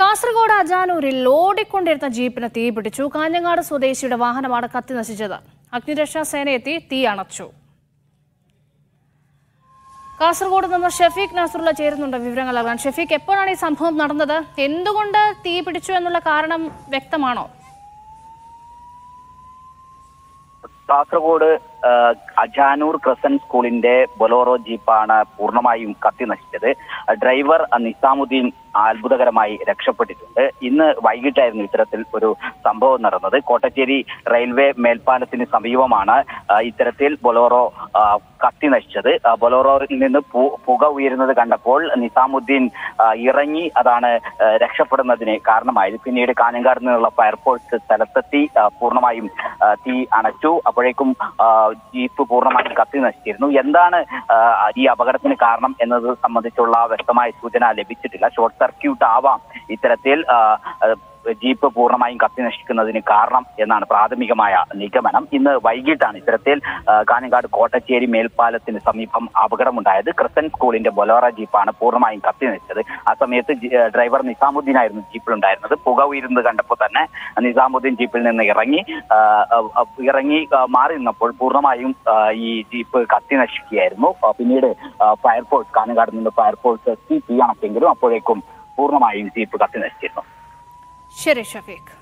കാസർഗോഡ് അജാനൂരിൽ ഓടിക്കൊണ്ടിരുന്ന ജീപ്പിന് തീ പിടിച്ചു. കാഞ്ഞങ്ങാട് സ്വദേശിയുടെ വാഹനമാണ് കത്തി നശിച്ചത്. അഗ്നിരക്ഷാ സേന എത്തി തീ അണച്ചു. കാസർഗോഡ് നിന്ന് ഷെഫീഖ് നാസറുള്ള ചേരുന്നുണ്ട് വിവരങ്ങൾ അറിയാൻ ഷെഫീഖ് എപ്പോഴാണ് ഈ സംഭവം നടന്നത്? എന്തുകൊണ്ട് തീ പിടിച്ചു എന്നുള്ള കാരണം വ്യക്തമാണോ? കാസർഗോഡ് അജാനൂർ ക്രസൻ സ്കൂളിന്റെ ബൊലോറോ ജീപ്പാണ് പൂർണമായും കത്തി നശിച്ചത്. ഡ്രൈവർ നിസാമുദ്ദീൻ അത്ഭുതകരമായി രക്ഷപ്പെട്ടിട്ടുണ്ട്. ഇന്ന് വൈകിട്ടായിരുന്നു ഇത്തരത്തിൽ ഒരു സംഭവം നടന്നത്. കോട്ടച്ചേരി റെയിൽവേ മേൽപ്പാലത്തിന് സമീപമാണ് ഇത്തരത്തിൽ ബൊലോറോ കത്തി നശിച്ചത്. ബൊലോറോയിൽ നിന്ന് പുക ഉയരുന്നത് കണ്ടപ്പോൾ നിസാമുദ്ദീൻ ഇറങ്ങി അതാണ് രക്ഷപ്പെടുന്നതിന് കാരണമായത്. പിന്നീട് കാഞ്ഞങ്കാട് നിന്നുള്ള ഫയർഫോഴ്സ് സ്ഥലത്തെത്തി പൂർണമായും തീ അണച്ചു. അപ്പോഴേക്കും ജീപ്പ് പൂർണമായും കത്തി നശിച്ചിരുന്നു. എന്താണ് ഈ അപകടത്തിന് കാരണം എന്നത് സംബന്ധിച്ചുള്ള വ്യക്തമായ സൂചന ലഭിച്ചിട്ടില്ല. ഷോർട്ട് സർക്യൂട്ട് ആവാം. ഇത്തരത്തിൽ ജീപ്പ് പൂർണമായും കത്തി നശിക്കുന്നതിന് കാരണം എന്നാണ് പ്രാഥമികമായ നിഗമനം. ഇന്ന് വൈകിട്ടാണ് ഇത്തരത്തിൽ കാഞ്ഞങ്ങാട് കോട്ടച്ചേരി മേൽപ്പാലത്തിന് സമീപം അപകടമുണ്ടായത്. ക്രിസ്ത്യൻ സ്കൂളിന്റെ ബൊലോറ ജീപ്പാണ് പൂർണമായും കത്തി നശിച്ചത്. ആ സമയത്ത് ഡ്രൈവർ നിസാമുദ്ദീൻ ആയിരുന്നു ജീപ്പിലുണ്ടായിരുന്നത്. പുക ഉയരുന്നത് കണ്ടപ്പോൾ തന്നെ നിസാമുദ്ദീൻ ജീപ്പിൽ നിന്ന് ഇറങ്ങി ഇറങ്ങി മാറി നിന്നപ്പോൾ പൂർണമായും ഈ ജീപ്പ് കത്തി നശിക്കുകയായിരുന്നു. പിന്നീട് ഫയർഫോഴ്സ് കാഞ്ഞങ്ങാട് നിന്ന് ഫയർഫോഴ്സ് എത്തി. തീ അപ്പോഴേക്കും പൂർണമായും ജീപ്പ് കത്തി നശിച്ചിരുന്നു ശരി ഷഫീഖ്.